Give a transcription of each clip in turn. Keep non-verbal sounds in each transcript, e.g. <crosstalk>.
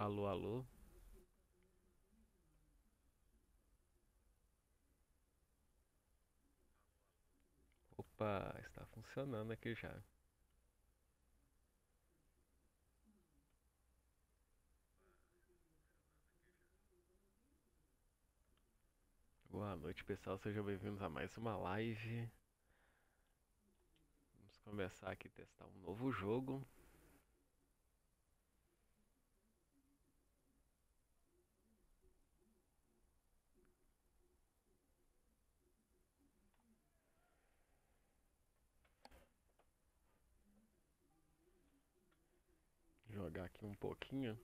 Alô, alô. Opa, está funcionando aqui já. Boa noite, pessoal. Sejam bem-vindos a mais uma live. Vamos começar aqui testar um novo jogo. Jogar aqui um pouquinho.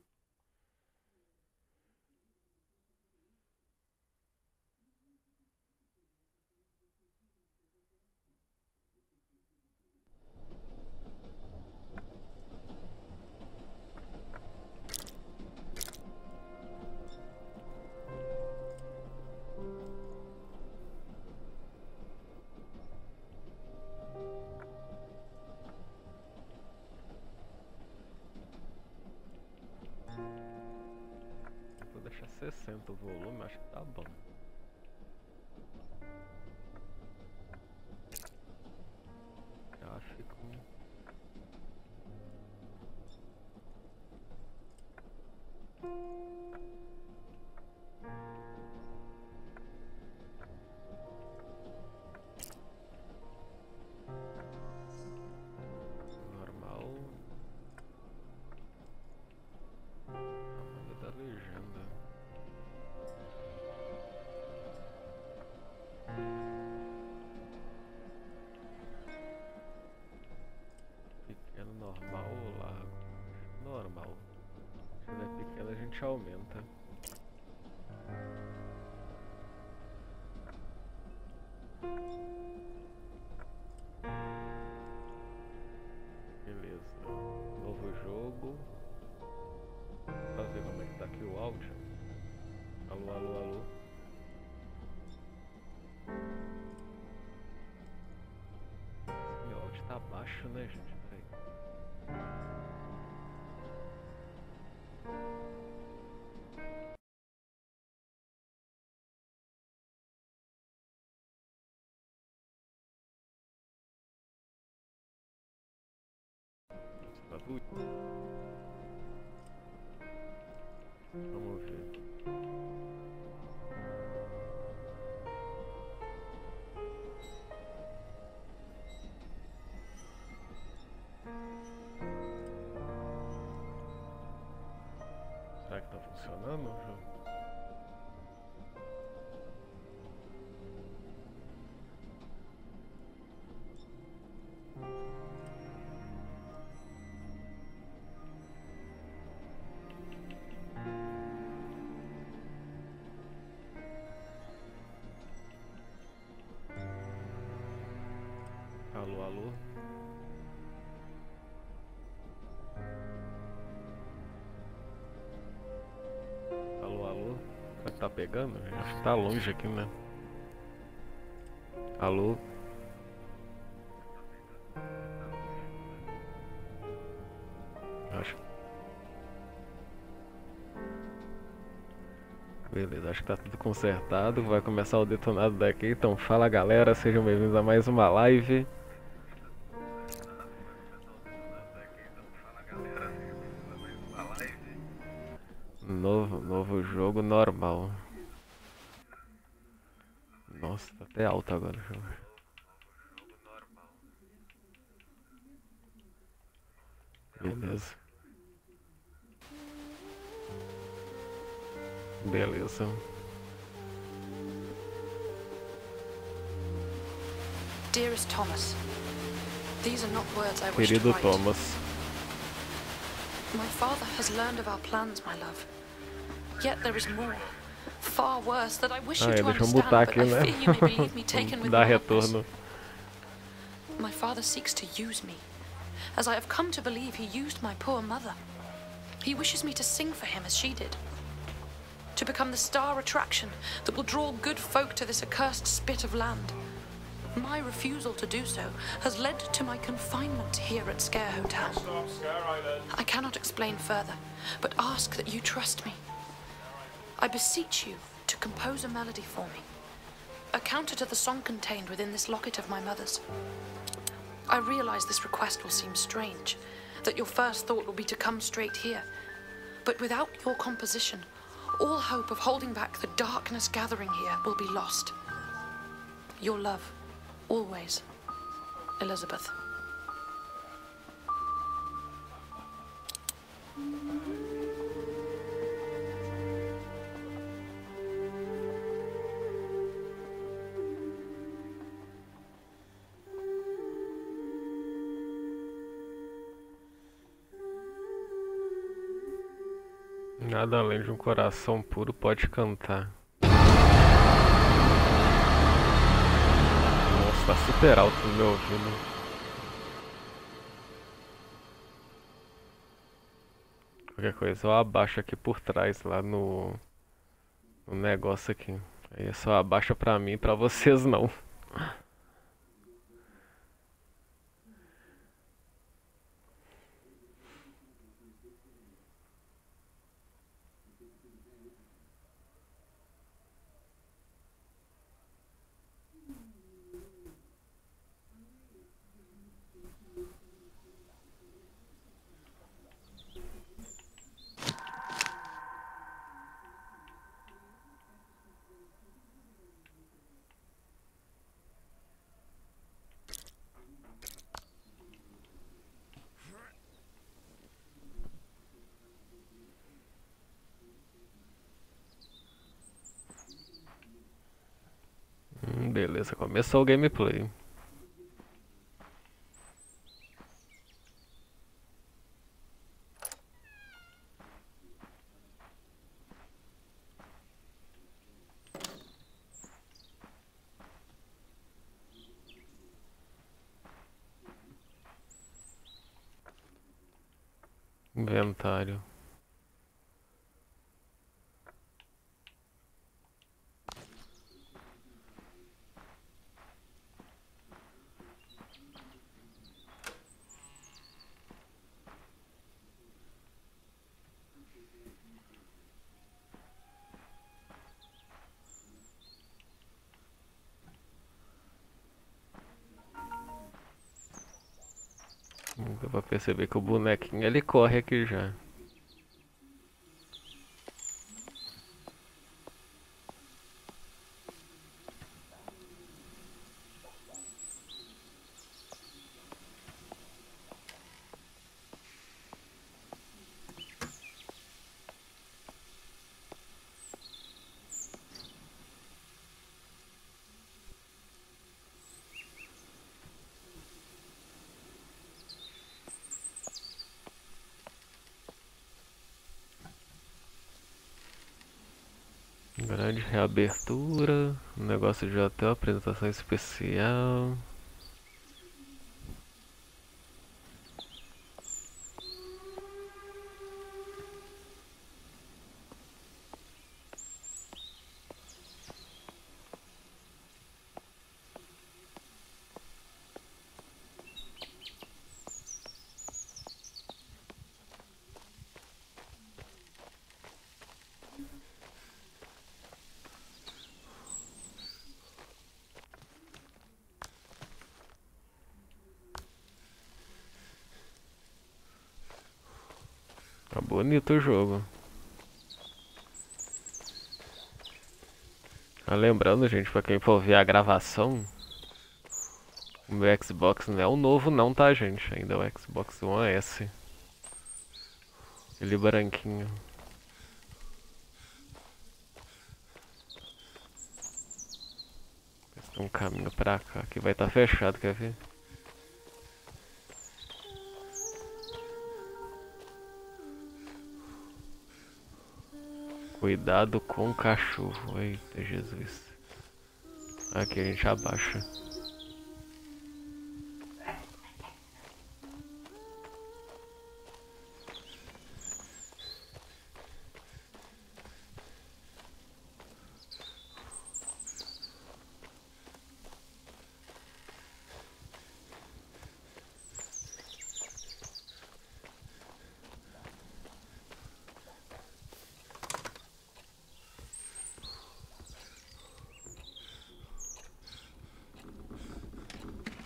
O volume, acho que tá bom. Normal. Se é pequeno, a gente aumenta. Beleza. Novo jogo. Pra ver como é que tá aqui o áudio. Alô, alô, alô. Meu áudio tá baixo, né, gente? Tá tudo? Pegando? Acho que tá longe aqui, né? Alô. Acho. Beleza, acho que tá tudo consertado. Vai começar o detonado daqui. Então, fala galera, sejam bem-vindos a mais uma live. Dearest Thomas, these are not words I wish to write. Thomas. My father has learned of our plans, my love. Yet there is more, far worse, that I wish Ah, you to understand, but aqui, I fear you may believe <laughs> me taken with madness. retorno. My father seeks to use me, as I have come to believe he used my poor mother. He wishes me to sing for him as she did. To become the star attraction that will draw good folk to this accursed spit of land. My refusal to do so has led to my confinement here at Scare Hotel. Stop, Scare I cannot explain further, but ask that you trust me. I beseech you to compose a melody for me, a counter to the song contained within this locket of my mother's. I realize this request will seem strange, that your first thought will be to come straight here. But without your composition, all hope of holding back the darkness gathering here will be lost. Your love, always, Elizabeth. Nada além de um coração puro pode cantar. Nossa, tá super alto no meu ouvido. Qualquer coisa eu abaixo aqui por trás, lá no, no negócio aqui. Aí é só abaixa pra mim e pra <laughs> vocês não. Hum, beleza, começou o gameplay. Inventário. Deu pra perceber que o bonequinho ele corre aqui já. Grande reabertura, um negócio de hotel, apresentação especial. Bonito o jogo. Ah, lembrando, gente, pra quem for ver a gravação, o meu Xbox não é o novo não, tá, gente? Ainda é o Xbox One S. Ele branquinho. Tem um caminho pra cá que vai estar tá fechado, quer ver? Cuidado com o cachorro. Eita Jesus. Aqui a gente abaixa.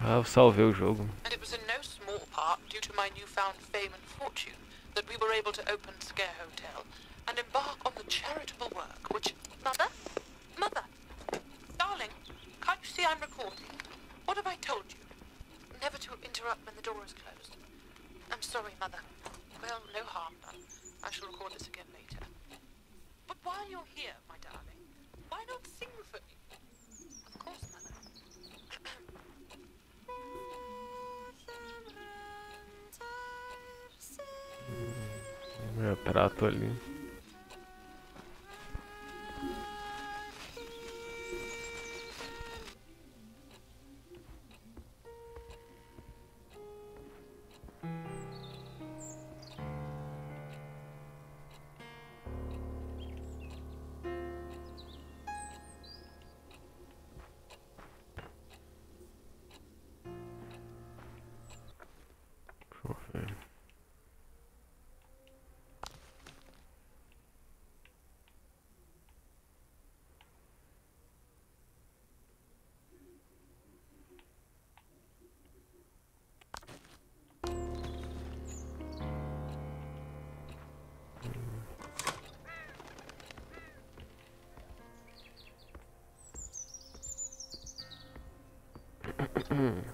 Ah, eu salvei o jogo. And it was in no small part due to my newfound fame and fortune that we were able to open Scare Hotel and embark on the charitable work which... Mother? Mother? Darling, can't you see I'm recording? What have I told you? Never to interrupt when the door is closed. I'm sorry, Mother. Meu prato ali. Hum,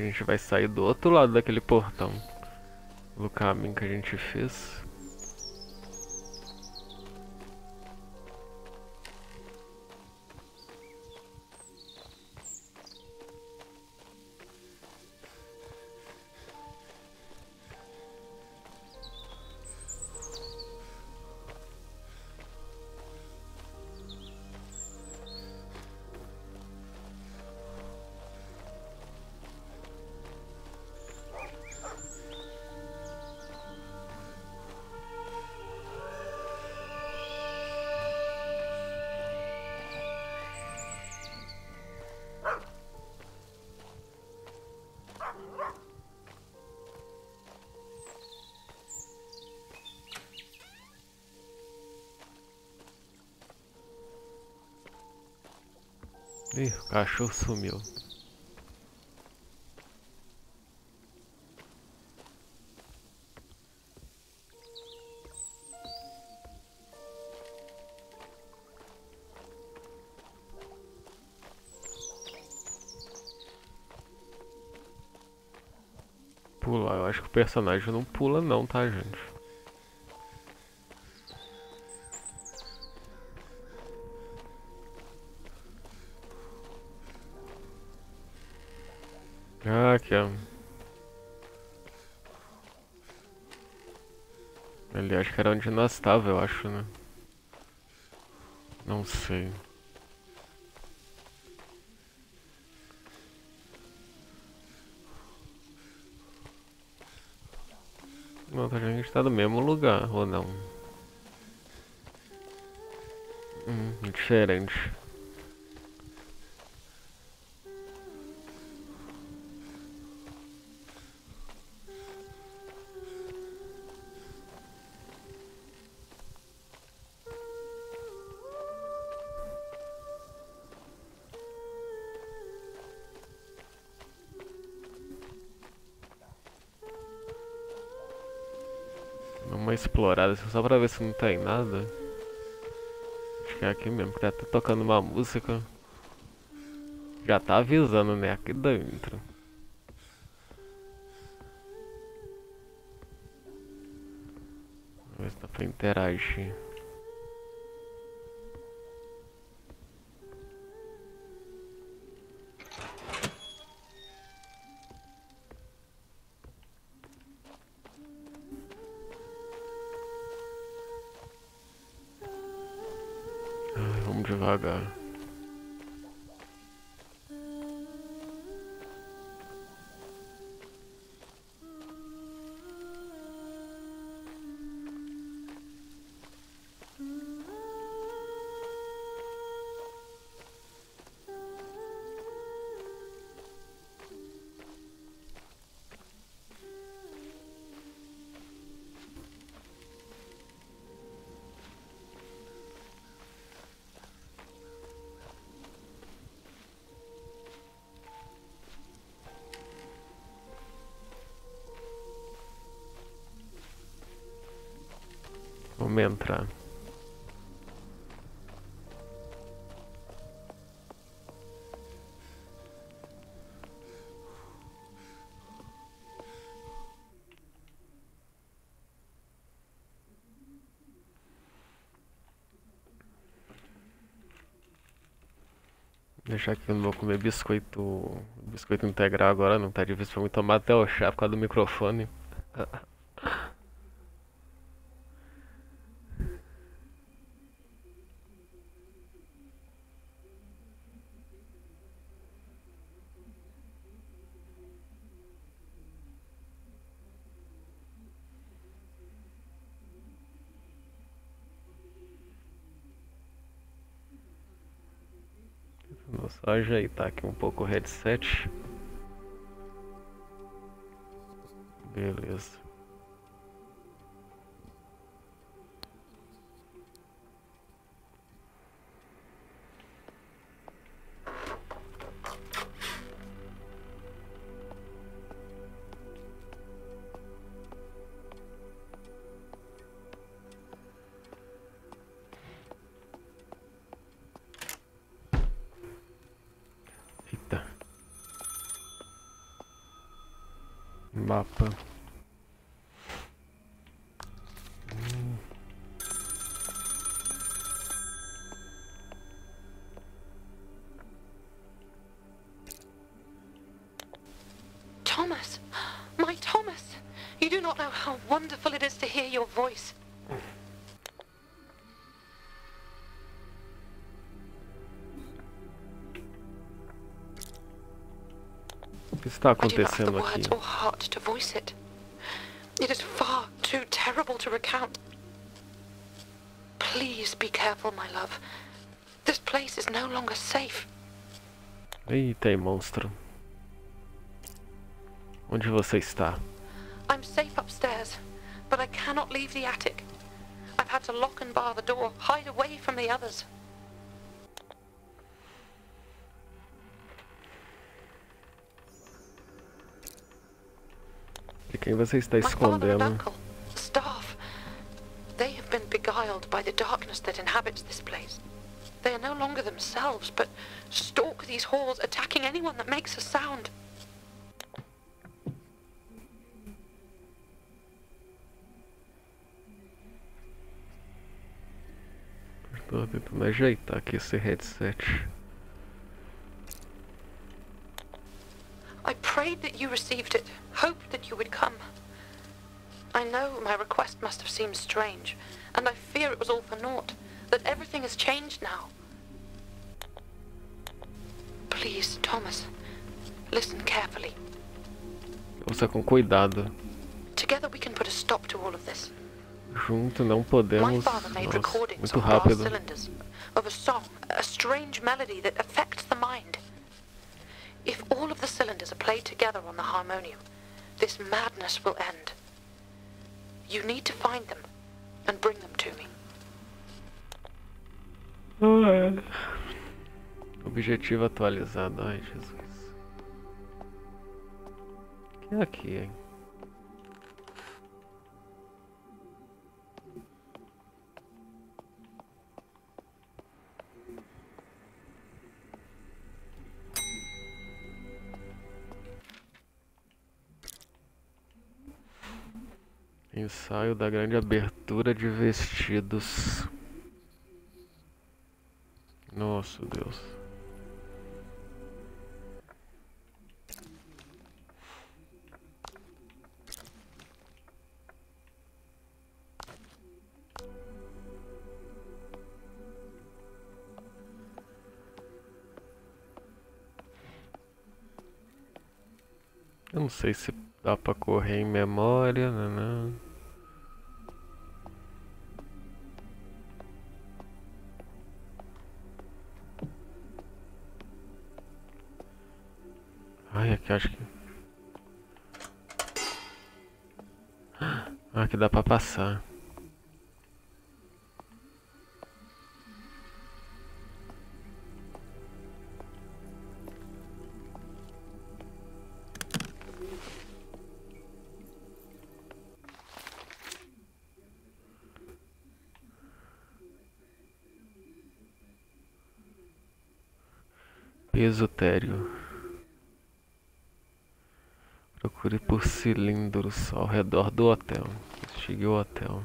a gente vai sair do outro lado daquele portão. Do caminho que a gente fez. Cachorro sumiu. Pula, eu acho que o personagem não pula não, tá, gente? Onde nós estava, eu acho, né? Não sei. Não, a gente tá no mesmo lugar, ou não? Hum, diferente. Assim, só pra ver se não tem nada. Acho que é aqui mesmo, porque tá tocando uma música. Já tá avisando, né? Aqui dentro. Vamos ver se dá pra interagir. Vamos entrar. Deixar que eu não vou comer biscoito. Biscoito integral agora, não tá difícil pra mim tomar até o chá por causa do microfone. Vou só ajeitar aqui um pouco o headset. Beleza. Que está I do not have the acontecendo aqui? words or heart to voice it. It is far too terrible to recount. Please be careful, my love. This place is no longer safe. Eita, aí, monstro. Onde você está? I'm safe upstairs, but I cannot leave the attic. I've had to lock and bar the door, hide away from the others. Quem você está My father and escondendo? uncle, staff, they have been beguiled by the darkness that inhabits this place. They are no longer themselves, but stalk these halls, attacking anyone that makes a sound. Estou tentando ajeitar aqui esse headset. I prayed that you received it, hoped that you would come. I know my request must have seemed strange, and I fear it was all for naught, that everything has changed now. Please, Thomas, listen carefully. Ouça com cuidado. Together we can put a stop to all of this. Junto não My podemos. father made Nossa, recordings muito rápido. cylinders of a song, a strange melody that affects the mind. If all of the cylinders are played together on the harmonium, this madness will end. You need to find them and bring them to me. Objetivo atualizado. Ai, Jesus. Que aqui, hein? Ensaio da grande abertura de vestidos. Nossa, Deus. Eu não sei se dá pra correr em memória, né? Acho que... Ah, que dá pra passar. Pesotério. Procure por cilindros ao redor do hotel. Investigue o hotel.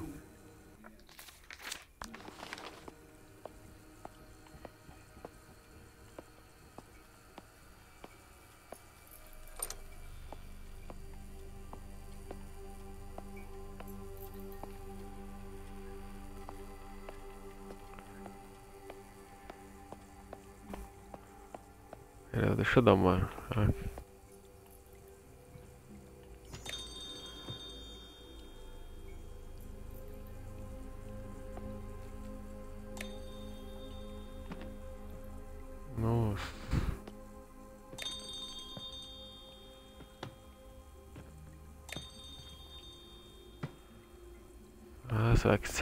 Deixa eu dar uma.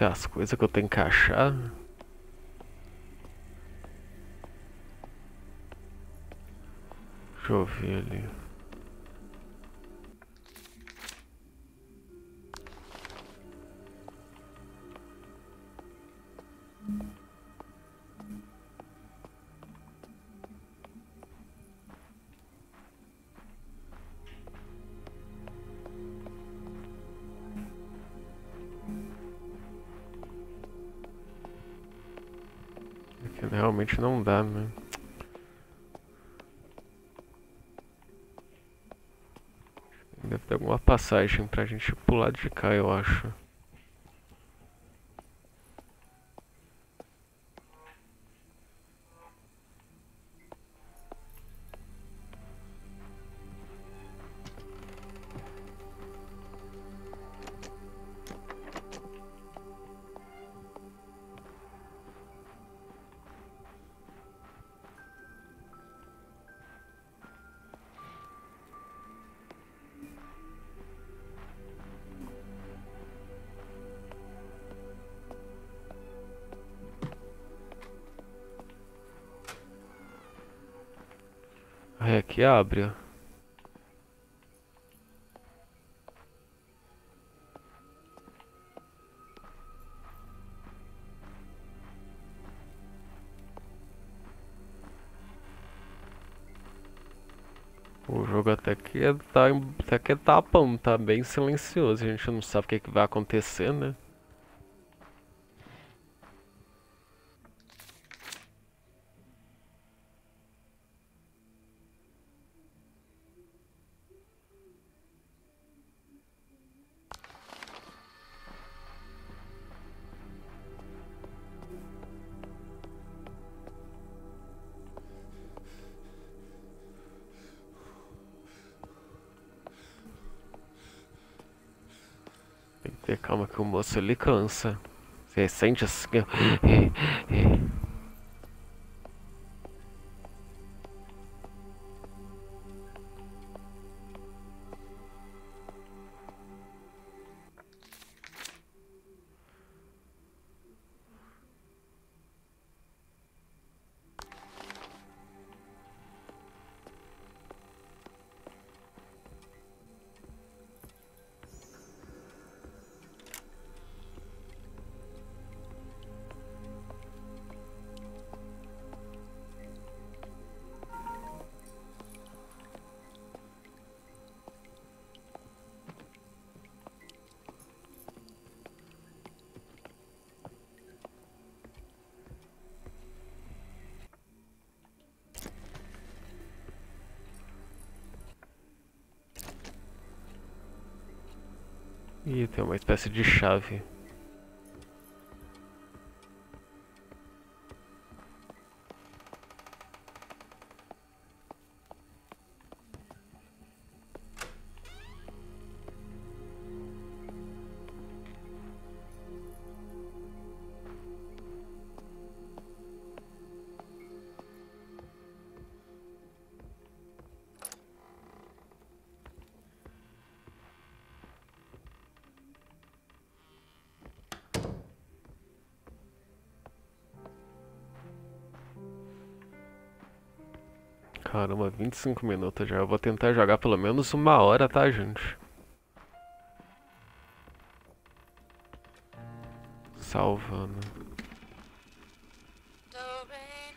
As coisas que eu tenho que achar? Deixa eu ver ali. Realmente não dá, né? Deve ter alguma passagem pra gente pular de cá, eu acho. Abre. O jogo até que tá, até que tá bom, tá bem silencioso. A gente não sabe o que, que vai acontecer, né? Ele cansa. Você sente assim. Ih, tem uma espécie de chave. Caramba, 25 minutos já. Eu vou tentar jogar pelo menos uma hora, tá, gente? Salvando.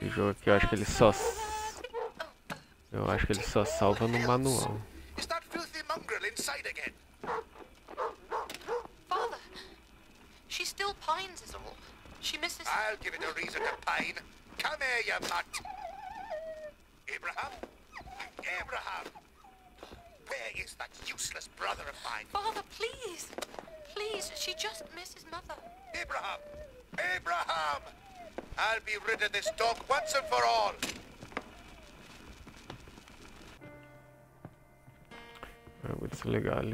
Esse jogo aqui eu acho que ele só. Eu acho que ele só salva no manual.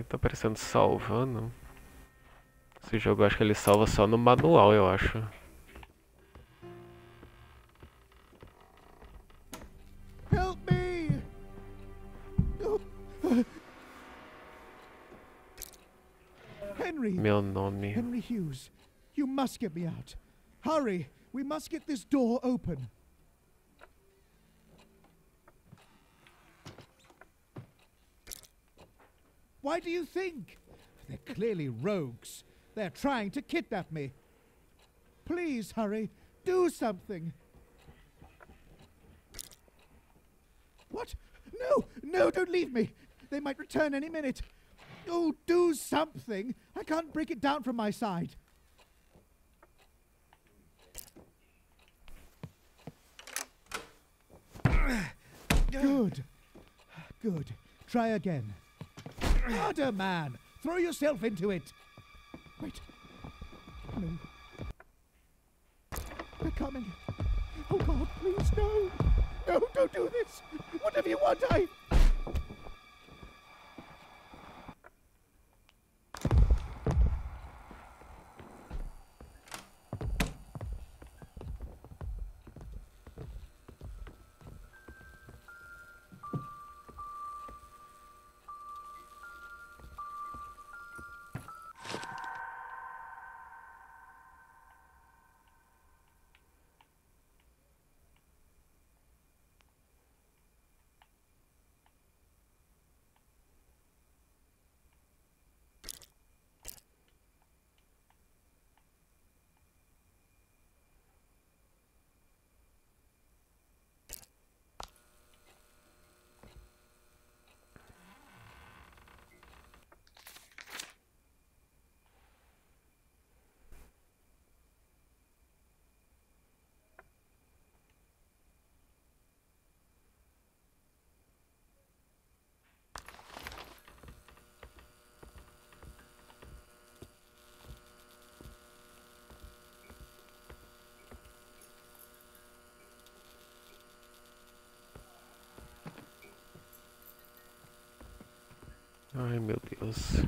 Tá parecendo salvando. Esse jogo eu acho que ele salva só no manual, eu acho. Help me! Henry! Meu nome. Henry Hughes, you must get me out. Hurry! We must get this door open. Why do you think? They're clearly rogues. They're trying to kidnap me. Please hurry. Do something. What? No! No, don't leave me! They might return any minute. Oh, do something! I can't break it down from my side. Good. Good. Try again. Harder, man! Throw yourself into it! Wait. No. They're coming. Oh, God, please, no! No, don't do this! Whatever you want, I. Ai meu Deus.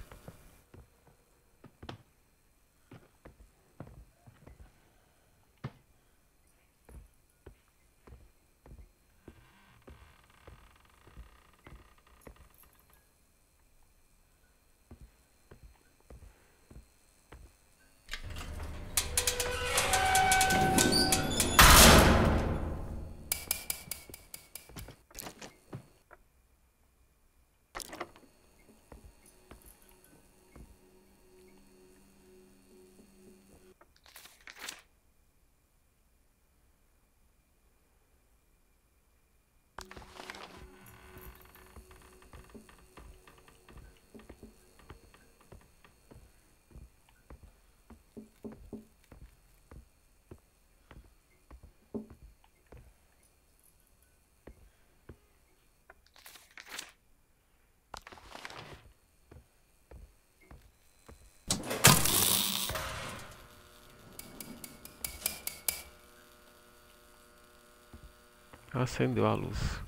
Acendeu a luz.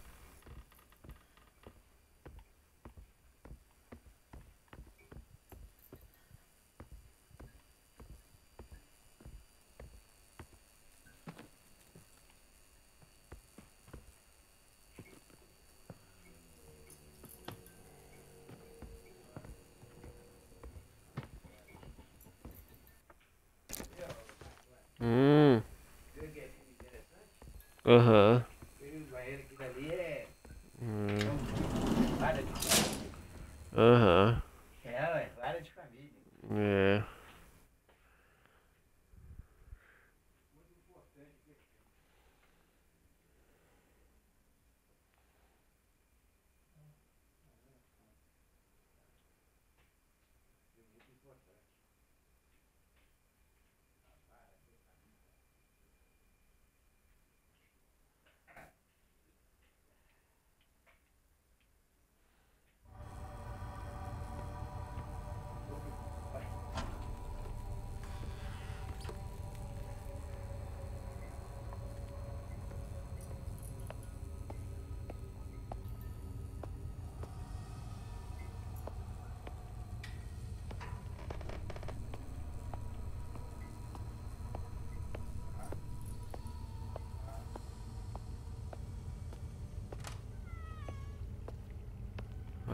Hum. Aham. Hum. Aham. É, ué, várias de família. É.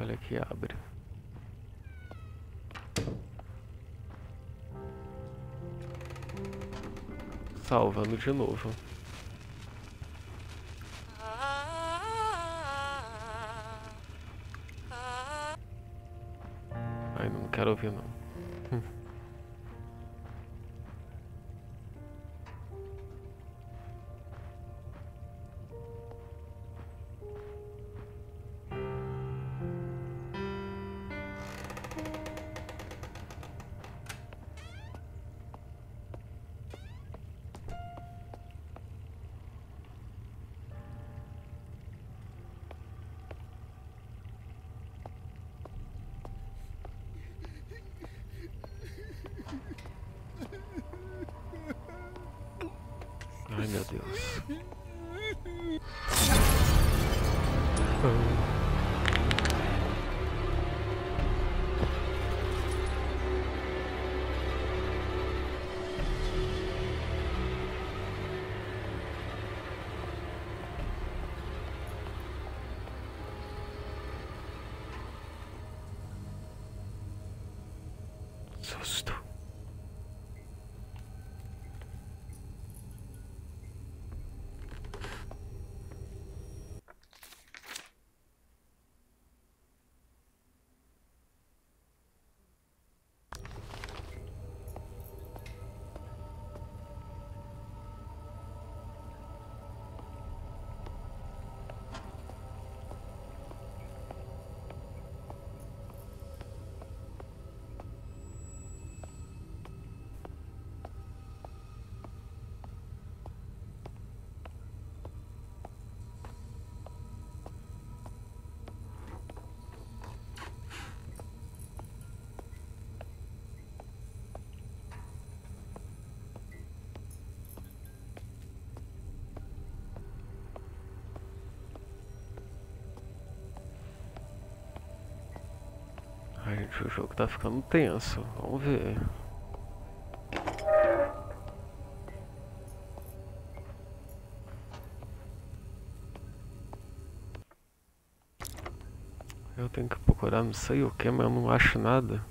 Olha que abre. Salvando de novo. Ai, não quero ouvir não. Gente, o jogo tá ficando tenso. Vamos ver. Eu tenho que procurar não sei o que, mas eu não acho nada.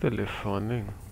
Esse telefone. I'm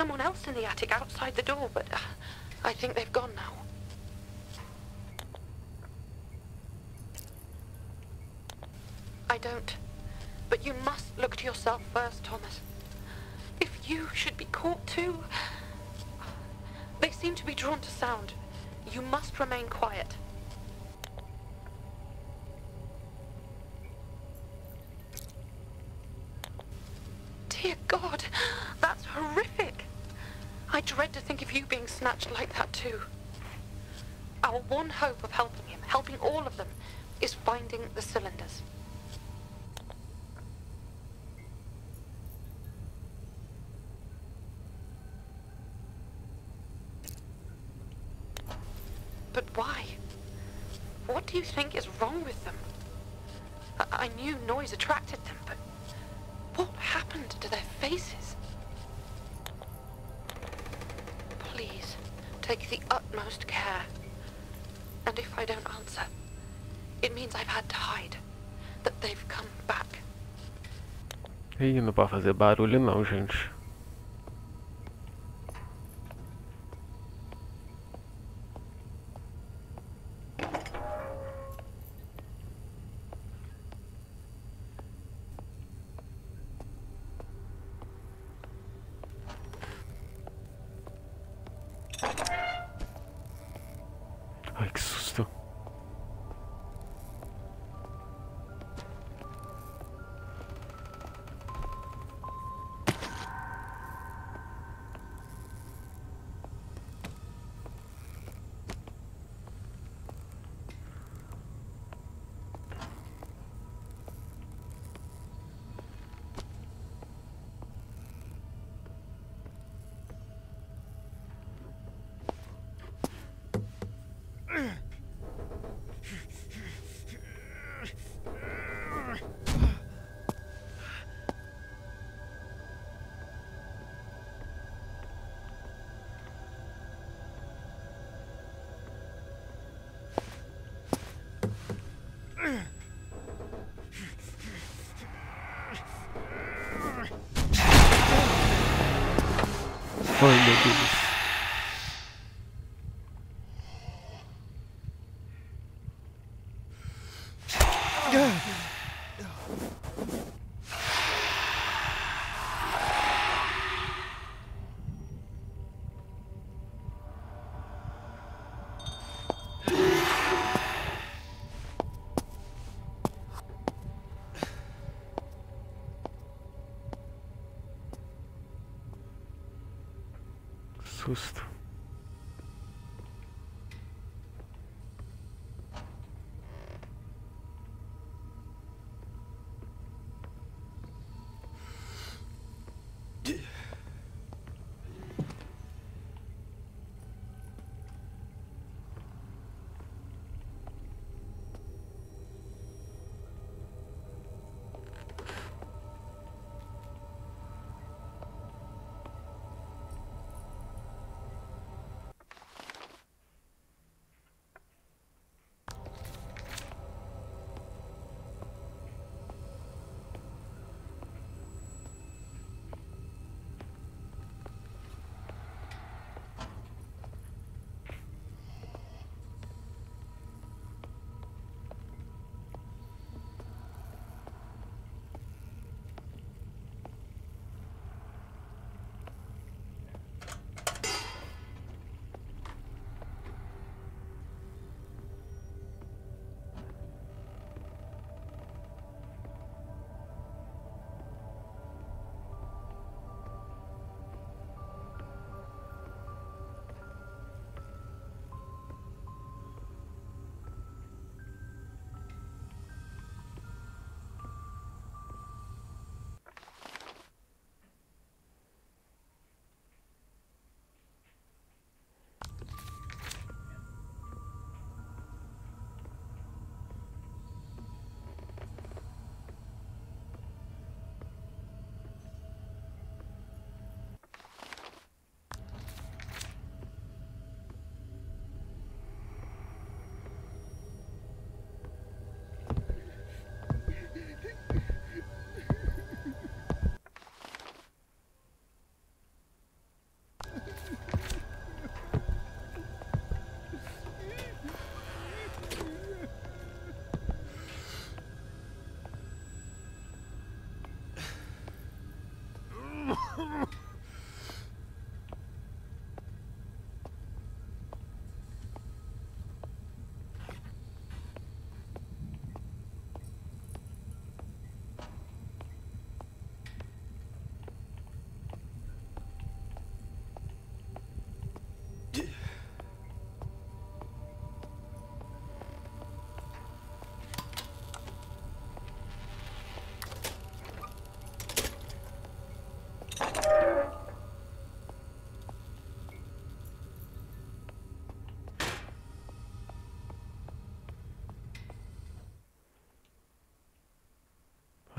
someone else in the attic outside the door, but uh, I think they've gone now. I don't. But you must look to yourself first, Thomas. If you should be caught too. They seem to be drawn to sound. You must remain quiet. Ih, não pode fazer barulho não, gente. Ai, meu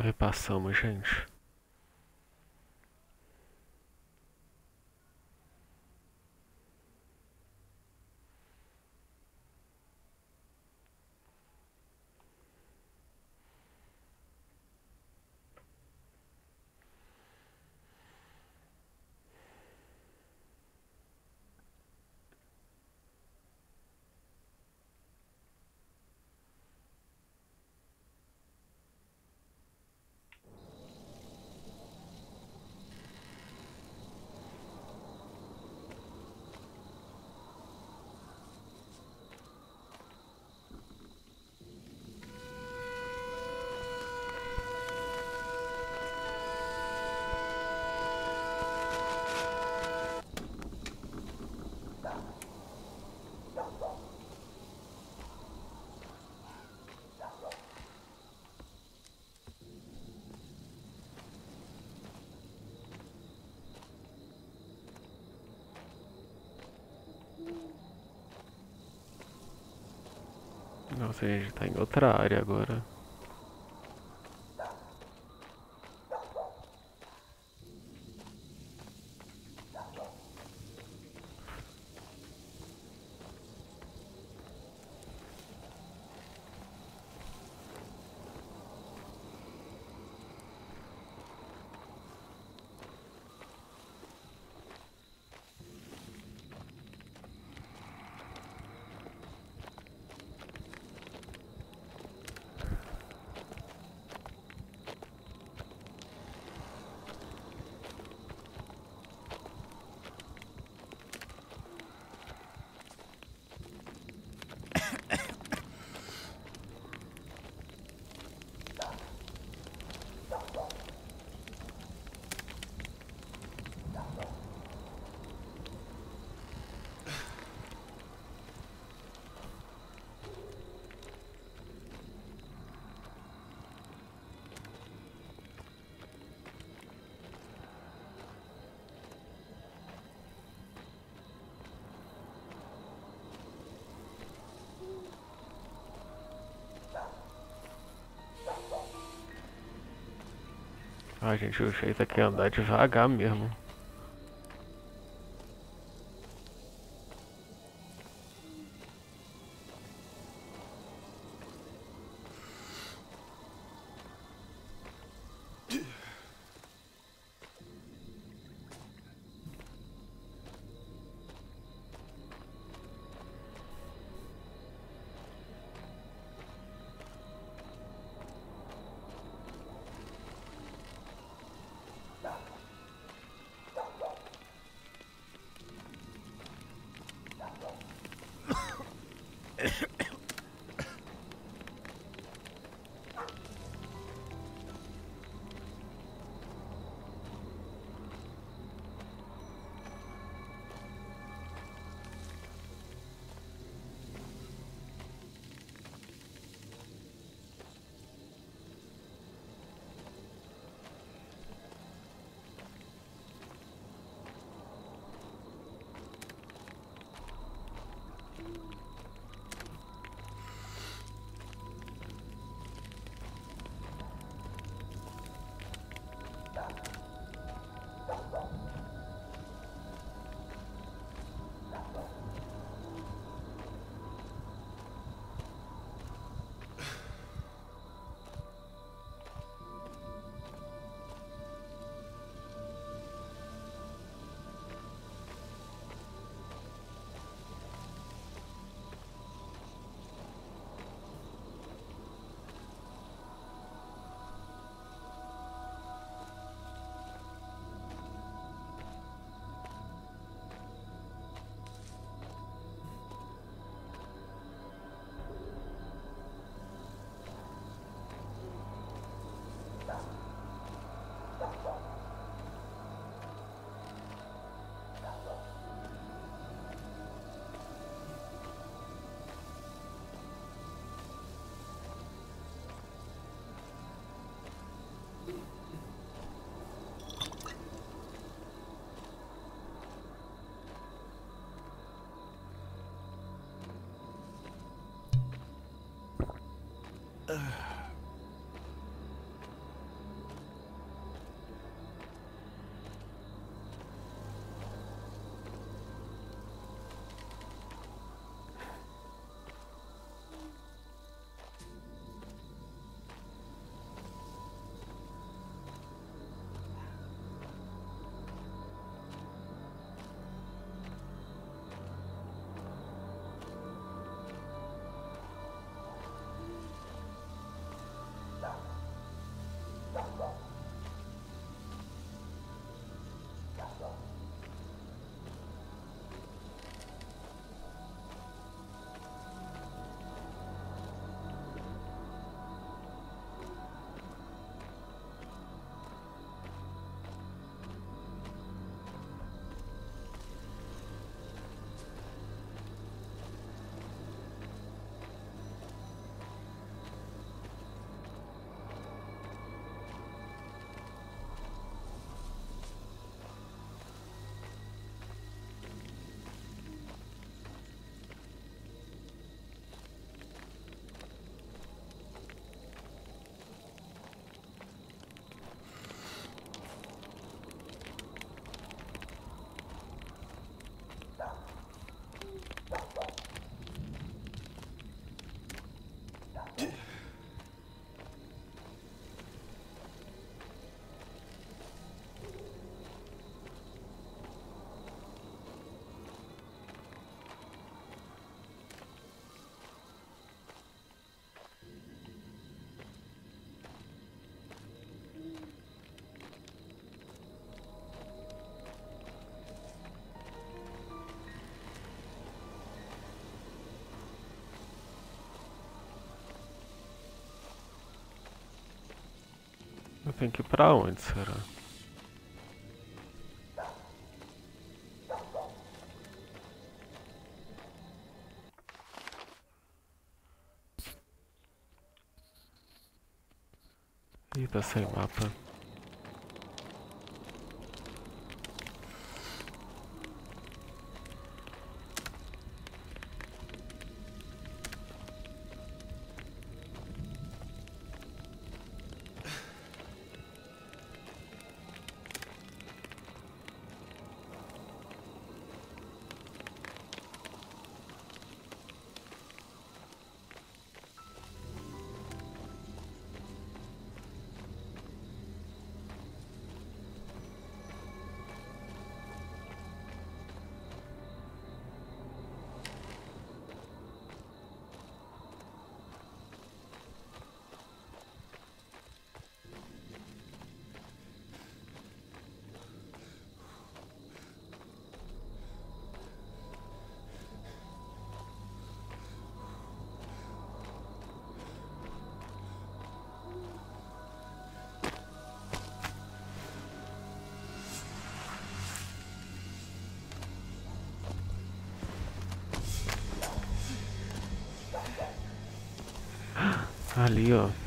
Aí passamos, gente. Nossa, a gente tá em outra área agora. Ah, gente, o jeito aqui é andar devagar mesmo. Ugh. Tenho que ir pra onde, será? Ih, tá sem mapa. Ali, ó.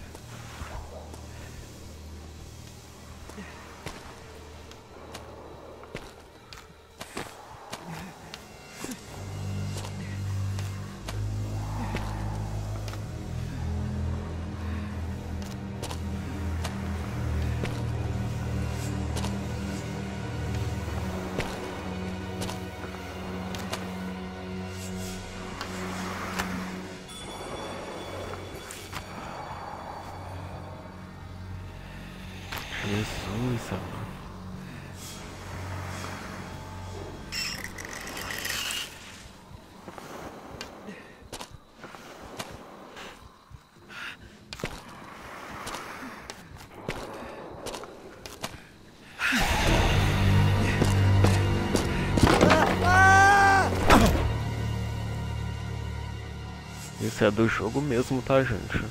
Isso é do jogo mesmo, tá, gente?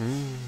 Ah!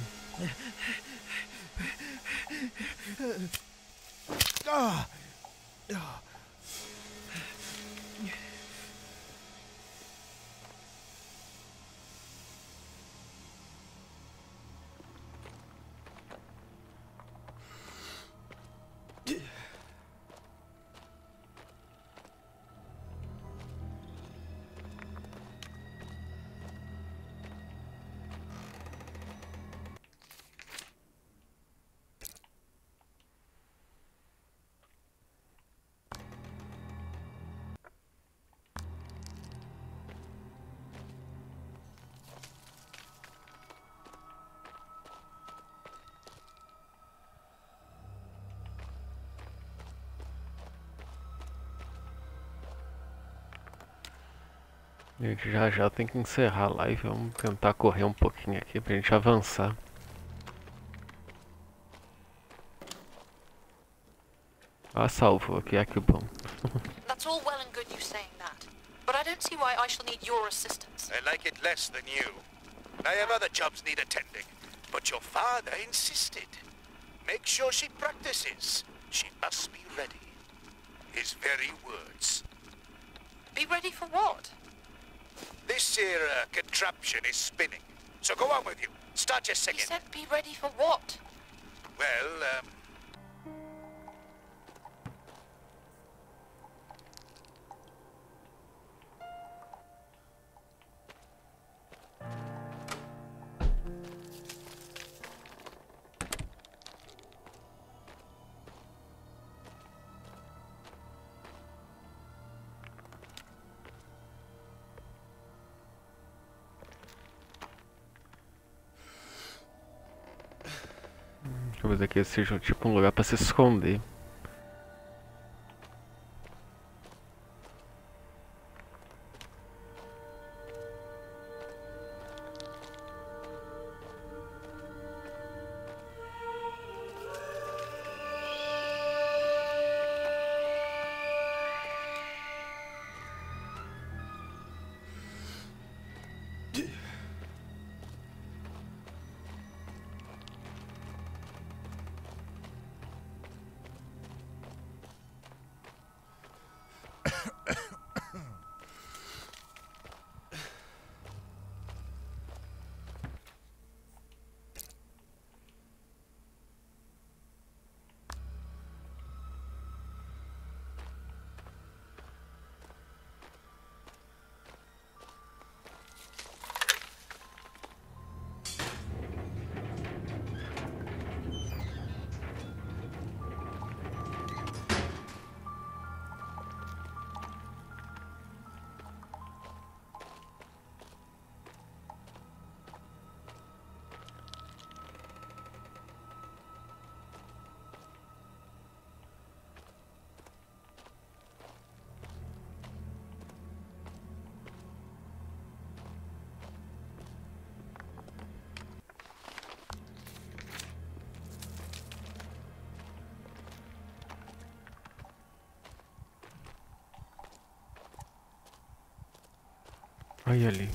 Gente, já já tem que encerrar a live. Vamos tentar correr um pouquinho aqui pra gente avançar. Ah, salvo aqui, é que bom. That's all well and good you saying that. But I don't see why I shall need your assistance. I like it less than you. I have other jobs need attending, but your father insisted. Make sure she practices. She must be ready. His very words. Be ready for what? This here uh, contraption is spinning. So go on with you. Start your He singing. said be ready for what? Well, um... Talvez aqui seja tipo um lugar pra se esconder. Olha ali.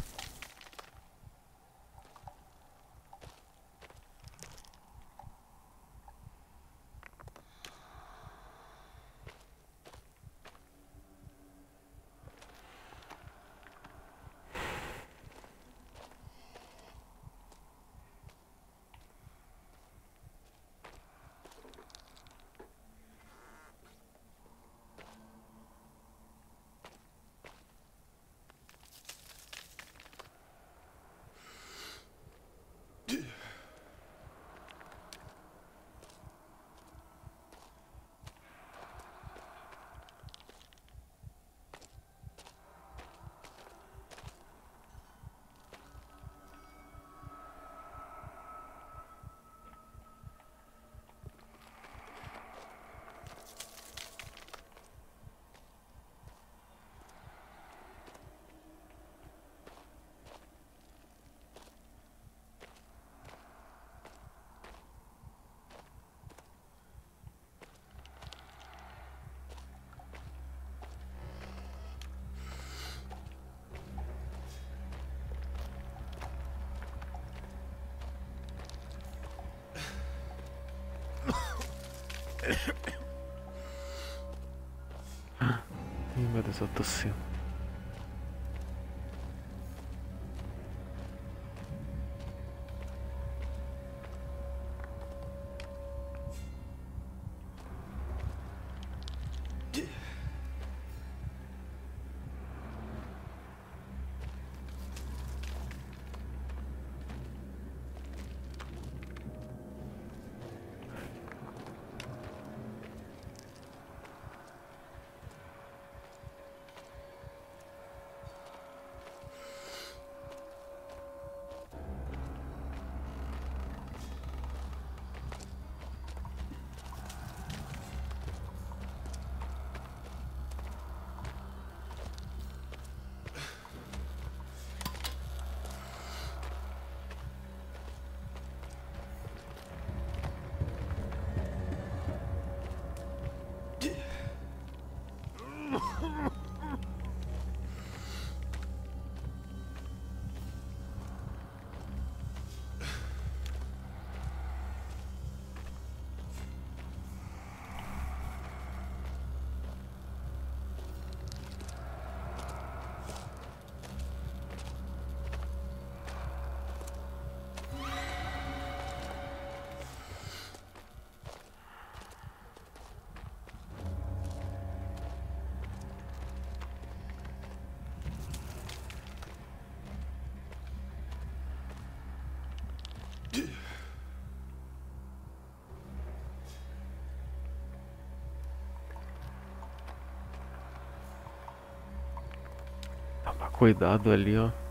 Deus, eu tossi. Toma cuidado ali, ó.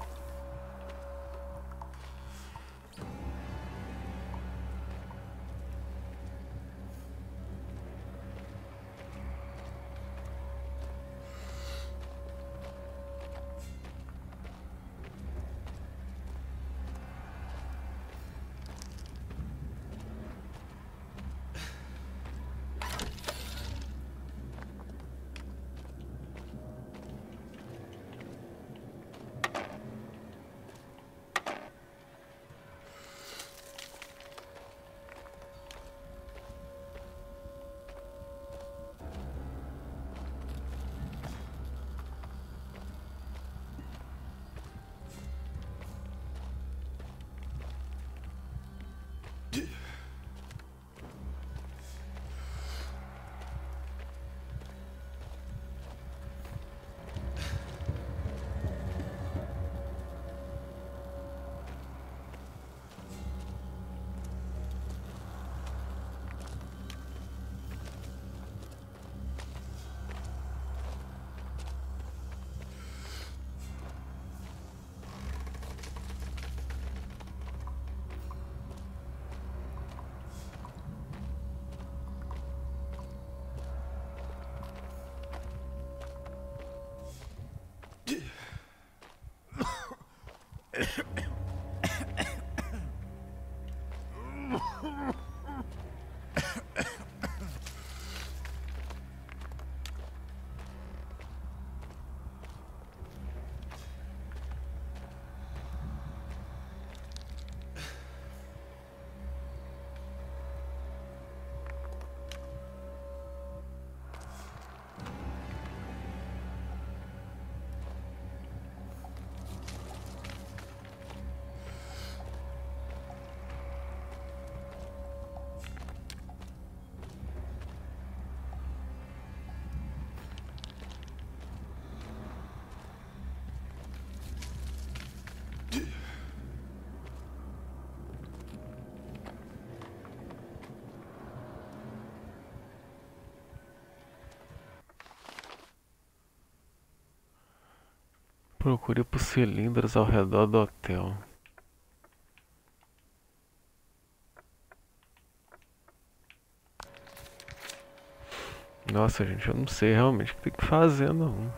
Procure por cilindros ao redor do hotel. Nossa, gente, eu não sei realmente o que tem que fazer, não.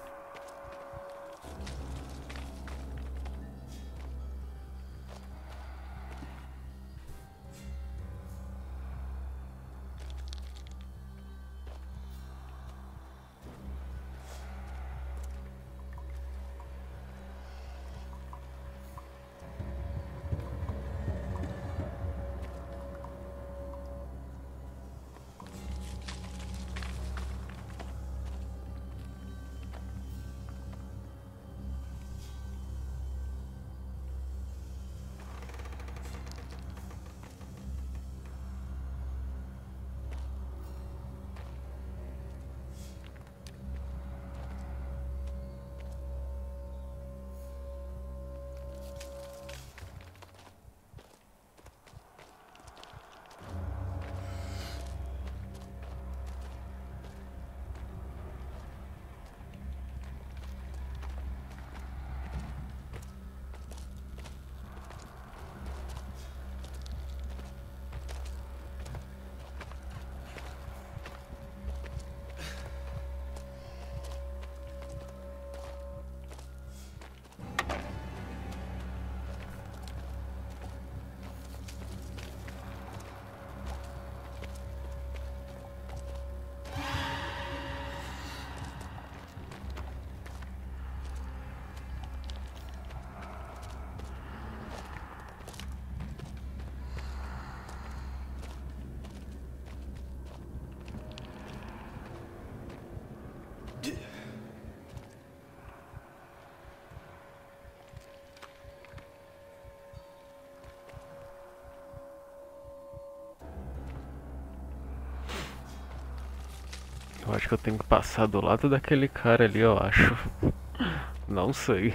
Eu acho que eu tenho que passar do lado daquele cara ali, eu acho. Não sei.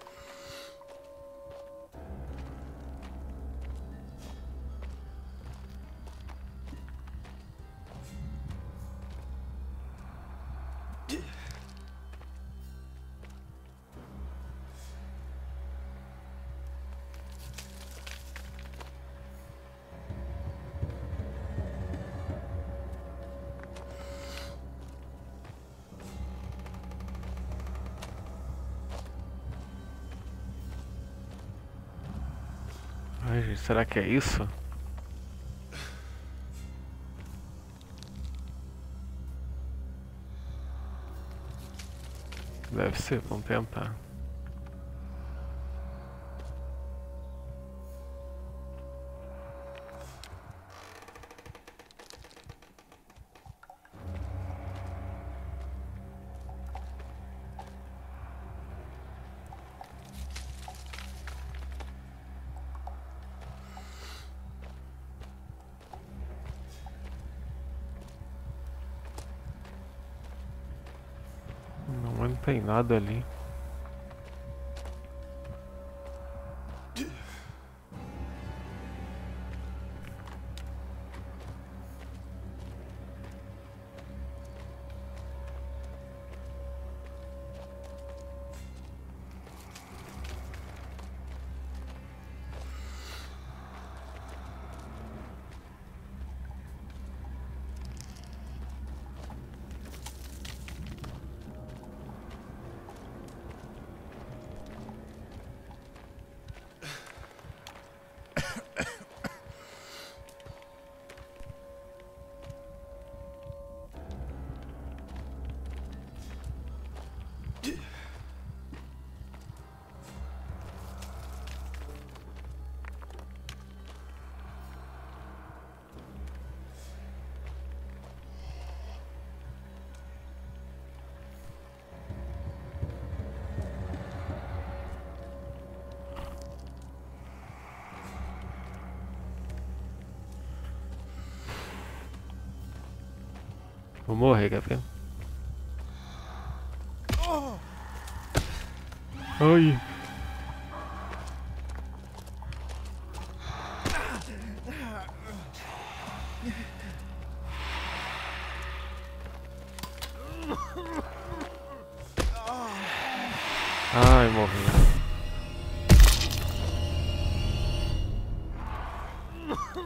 será que é isso? Deve ser, vamos tentar. Nada ali. Vou morrer, ver? Ai. Ai, morri.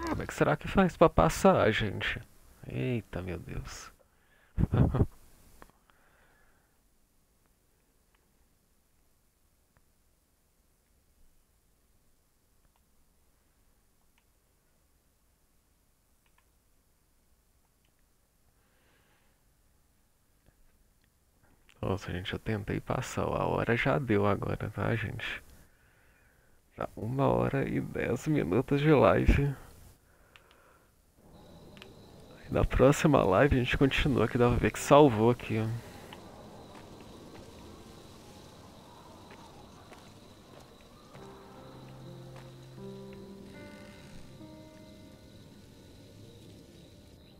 Como é que será que faz pra passar, gente? Eita, meu Deus. <laughs> Nossa, gente, eu tentei passar. A hora já deu agora, tá, gente? Já uma hora e dez minutos de live. Na próxima live a gente continua, que dá pra ver que salvou aqui.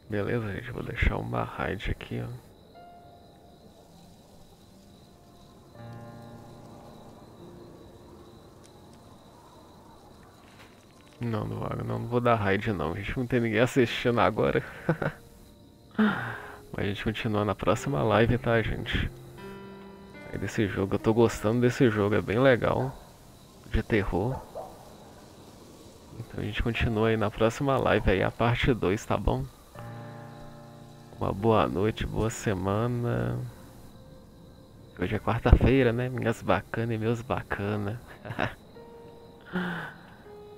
Beleza, gente, vou deixar uma raid aqui, ó. Não, não, não, não vou dar raid não, a gente não tem ninguém assistindo agora. <laughs> Mas a gente continua na próxima live, tá, gente? Desse jogo, eu tô gostando desse jogo, é bem legal. De terror. Então a gente continua aí na próxima live aí, a parte 2, tá bom? Uma boa noite, boa semana. Hoje é quarta-feira, né? Minhas bacanas e meus bacana. <laughs>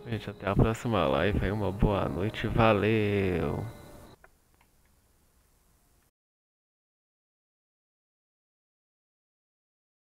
Gente, até a próxima live. Uma boa noite. Valeu!